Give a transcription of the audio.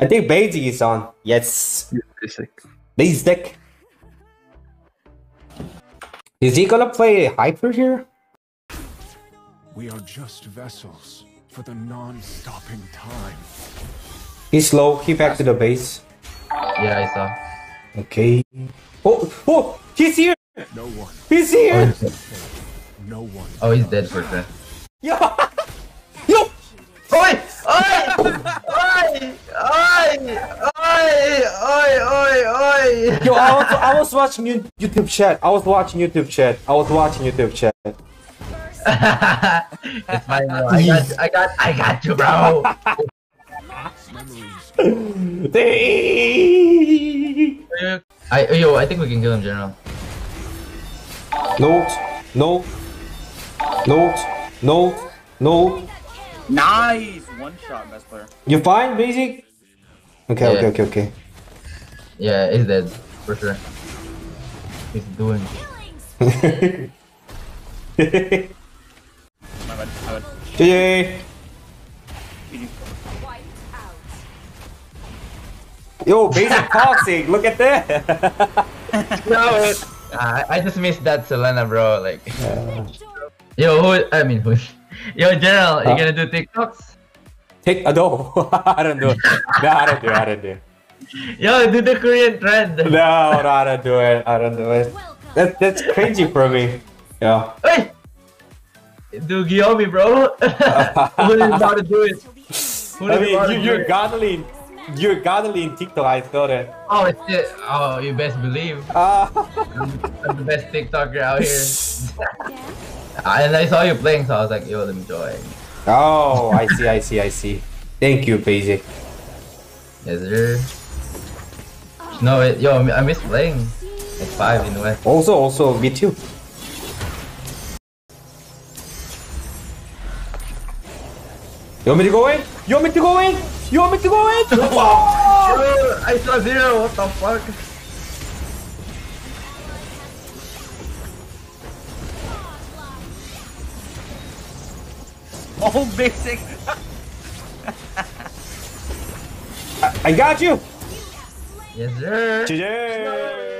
I think Basic is on. Yes. Basic. Basic. Is he gonna play Hyper here? We are just vessels for the non-stopping time. He's slow. He back to the base. Yeah, I saw. Okay. Oh, oh, he's here. No one, He's Oh, here. he's dead. no one. Oh, he's dead for sure. Yo, yo. Oi! Oi! Oi! Oi! Oi! Oi! Oi! Oi! Yo, I was I was watching YouTube chat. I was watching YouTube chat. I was watching YouTube chat. it's fine, bro. I got, I got, I got you, bro. I, yo, I think we can kill him, General. Note, no, note, no, no. Nice! One shot, best player. You fine, basic? Okay, Yeah. okay, okay, okay. Yeah, he's dead for sure. He's doing. My bad, my bad. GG. GG. Yo, basic toxic. Look at that. No, ah, I, I just missed that Selena, bro. Like, yo, who? I mean, who? Yo, General, you Huh? gonna do TikToks? Take a no. I don't do it. No, I don't do it. I don't do it. Yo, do the Korean trend. No, no, I don't do it. I don't do it. That, that's crazy for me. Yeah. Hey! Do Guillaume, bro. Who is about to do it? Who I mean, you, you're it? godly. You're godly in TikTok. I saw that. Oh, it's it. Oh, you best believe. Ah. I'm, I'm the best TikToker out here. and I saw you playing, so I was like, yo, let me join. oh, I see. I see. I see. Thank you, basic. Yes, sir. No, it, yo, I miss playing. Like five in the way. Also, also, me too. You want me to go in? You want me to go in? You want me to go in? Oh! I saw zero. What the fuck? Oh, basic! I, I got you. Yes, sir. GG.